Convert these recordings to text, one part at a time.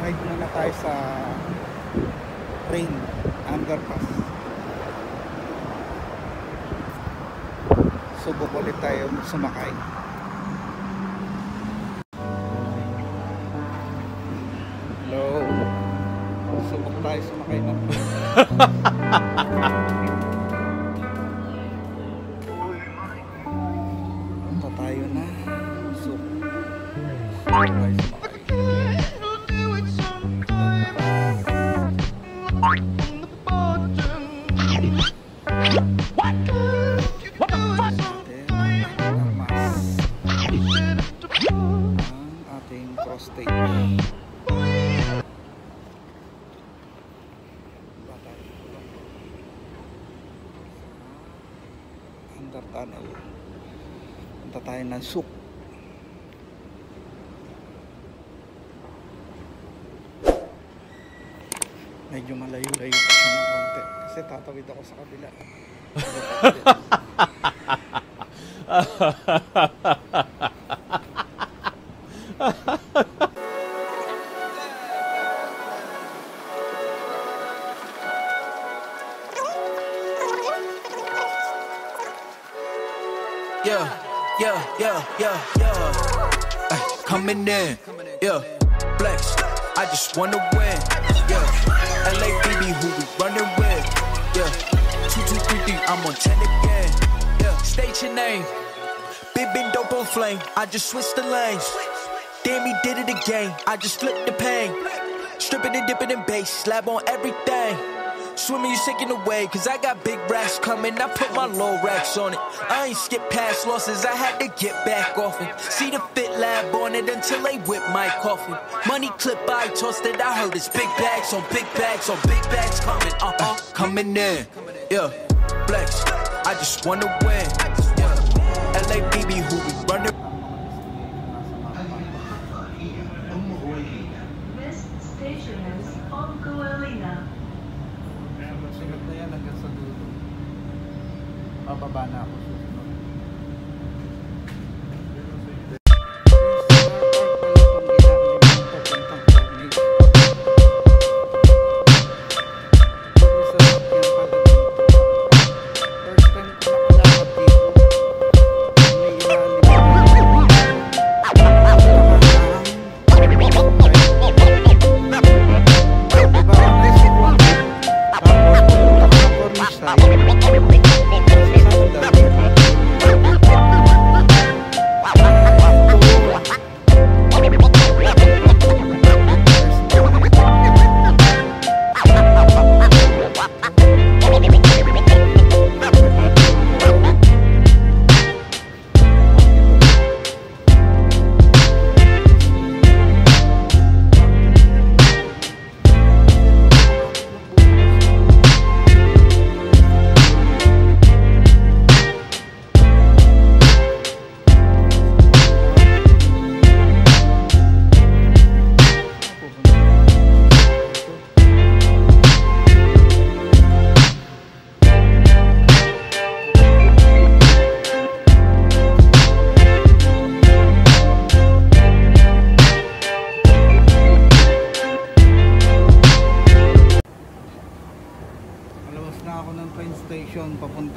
Ride muna tayo sa train underpass. Subok ulit tayo sumakay. Hello. Subok tayo sumakay ng Kasi tatawid ako sa kabila. Yeah, yeah, yeah, yeah, yeah. Ay, coming in, yeah. Flex, I just wanna win, I'm on 10 again, yeah. State your name, big been dope on flame, I just switched the lanes. Damn, he did it again, I just flipped the pain. Stripping and dipping in bass, slab on everything. Swimming, you sinking away, cause I got big racks coming. I put my low racks on it. I ain't skip past losses, I had to get back off it. See the fit lab on it until they whip my coffin. Money clip, I tossed it, I heard it's big bags on big bags on big bags coming, uh uh, coming in. Yeah, flex. I just wanna win. LAPB who we running. Station is Ongoelina. Pababa na ako.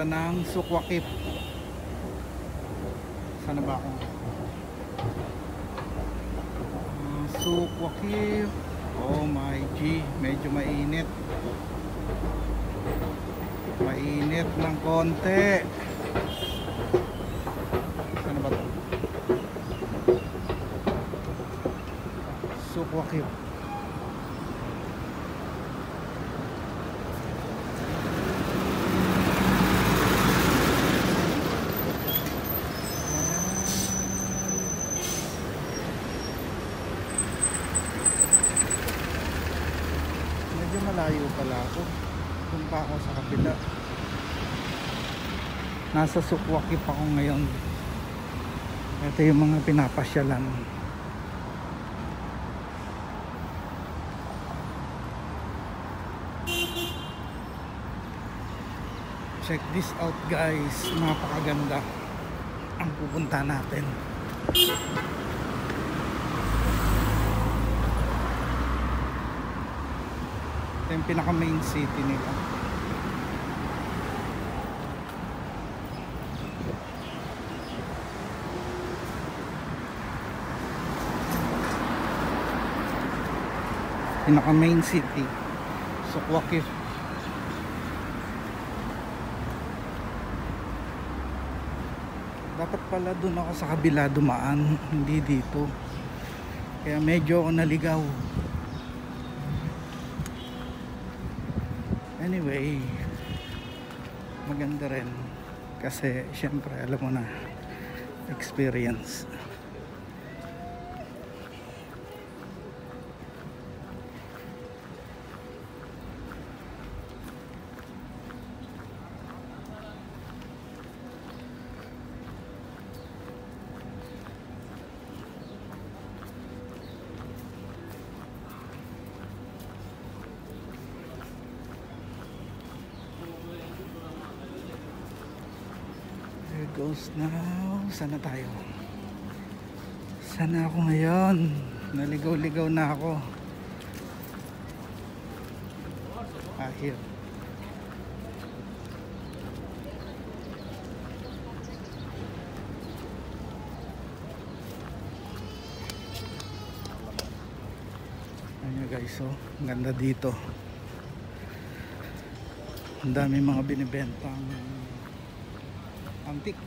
Papunta ng Sukwakip. Sana ba ako? Ah, Sukwakip. Oh my G, medyo mainit. Mainit ng konti. Sana ba to? Sukwakip. Medyo malayo pala ako. Kung pa ako sa kabila. Nasa Sukwakip ako ngayon. Ito yung mga pinapasyalan. Check this out guys. Napakaganda ang pupunta natin. Ito yung pinaka main city nila. Pinaka main city. Sukwakif. Dapat pala doon ako sa kabila dumaan, hindi dito. Kaya medyo ako naligaw. Anyway, maganda rin kasi syempre alam mo na experience. Goes now. Sana tayo? Sana ako ngayon? Naligaw-ligaw na ako. Ah, here. Ayan guys, oh. Ang ganda dito. Ang dami mga binibentang antik.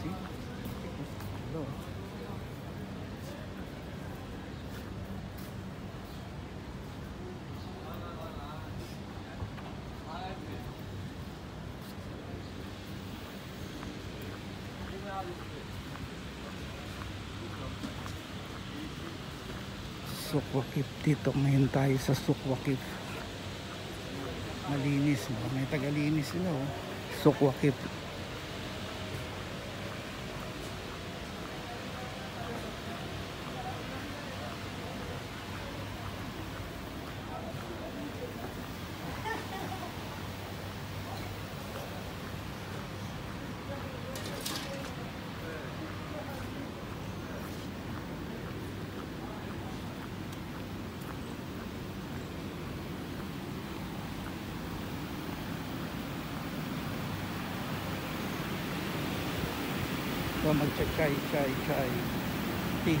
See? Hello. Sukwakif dito ngayon tayo sa Sukwakif malinis no? may tagalinis sila oh. Sukwakif So magcha-chai, chai, chai, tea.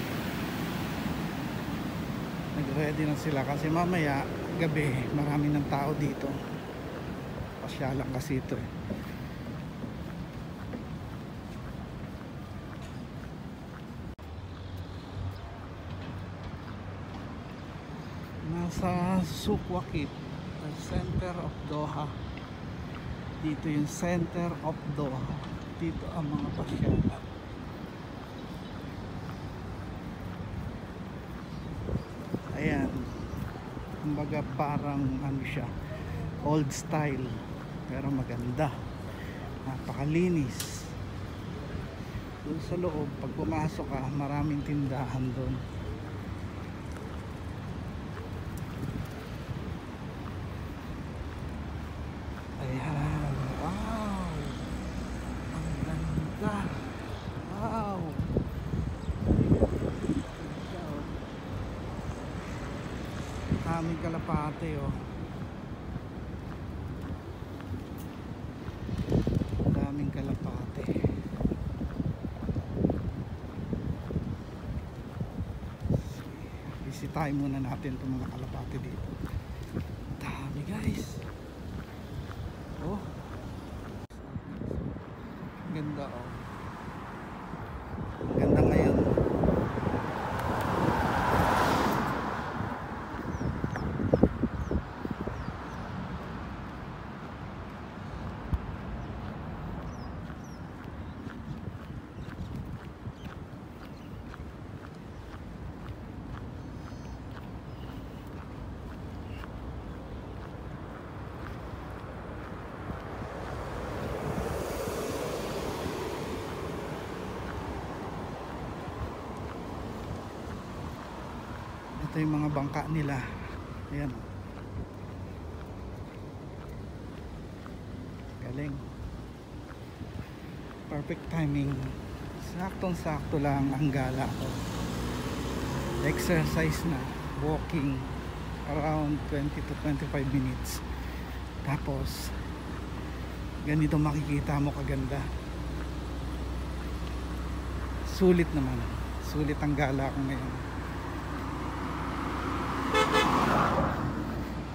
Nag-ready na sila kasi mamaya gabi marami ng tao dito. Pasyalan kasi ito eh. Nasa Sukwakit, the center of Doha. Dito yung center of Doha. Dito ang mga pasyalan. Ayan. Kumbaga parang ano siya, old style. Pero maganda. Napakalinis. Doon sa loob, pag pumasok ka, maraming tindahan doon. Ayan. Wow. Ang ganda. Wow. Ganda, oh. Daming kalapate oh. Daming kalapate. Bisitahin muna natin itong mga kalapate dito. Dami guys. Oh. Ganda oh. Ang Ganda ngayon. Ito yung mga bangka nila. Ayan. Galing. Perfect timing. saktong sakto lang ang gala ko exercise na walking around 20 to 25 minutes tapos ganito makikita mo kaganda sulit naman sulit ang gala ko ngayon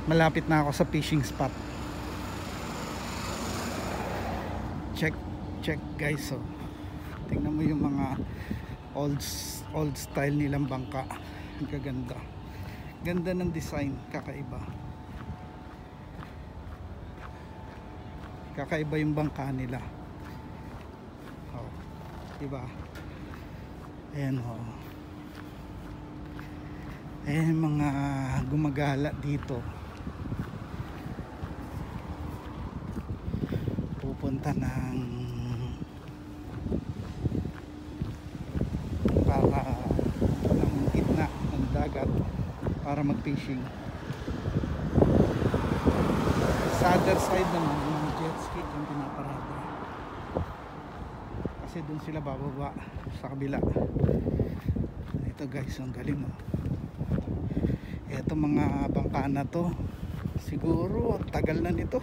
malapit na ako sa fishing spot. Check check guys so. Tingnan mo yung mga old old style nilang bangka. Ang kaganda ganda ng design kakaiba. Kakaiba yung bangka nila. Oh, diba? Ayan oh. Ayan mga gumagala dito pupunta ng para ng gitna ng dagat para mag fishing sa other side naman yung jet ski yung pinaparada. Kasi dun sila bababa sa kabila. Ito guys ang galing oh. ito mga bangka na to siguro tagal na nito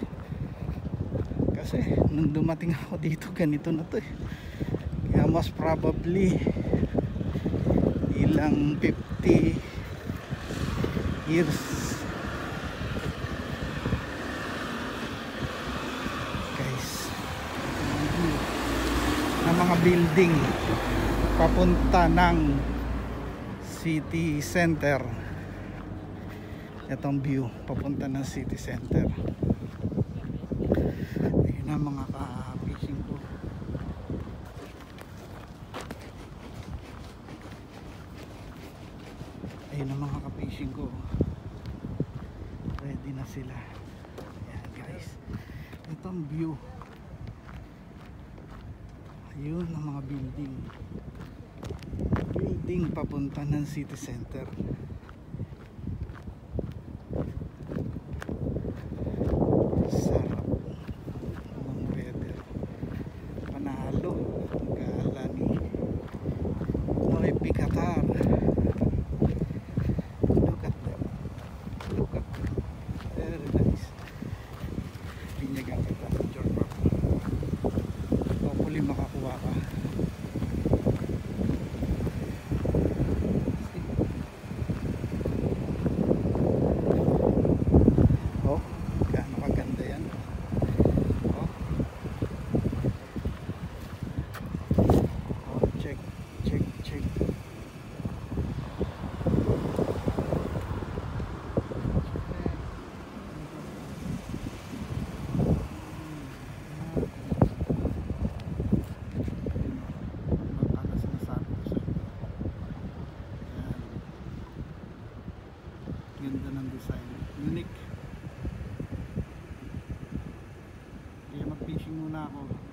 kasi nung dumating ako dito ganito na to eh. Kaya most probably ilang 50 years. Guys. Ng mga building papunta ng city center. Itong view papunta ng city center na mga ka-fishing ko ayun na mga ka-fishing ko. Ready na sila. Ayan guys. Ito ang view. Ayun ang mga building. Building papunta ng city center not moving.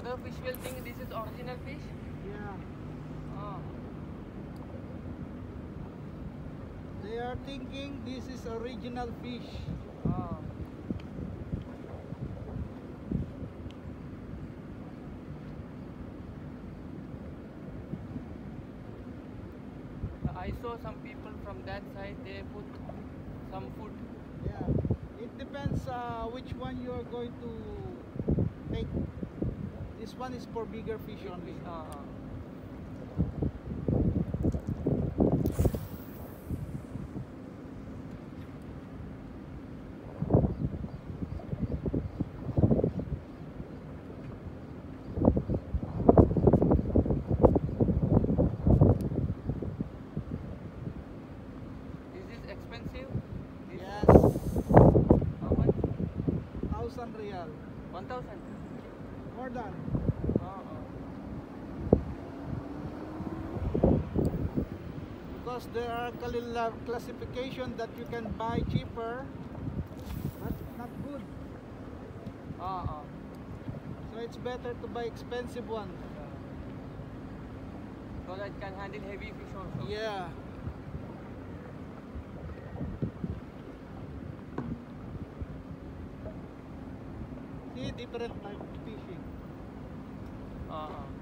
Other fish will think this is original fish. Yeah. Ah, They are thinking this is original fish. ah. I saw some people from that side. They put some food. Yeah. It depends uh, which one you are going to take. This one is for bigger fish only. Uh, Yes. How much? 1000 real. 1000? More than. Because there are classification that you can buy cheaper, but not good. Ah. So it's better to buy expensive one. So that can handle heavy fish also. Yeah. See different type of fishing. Ah.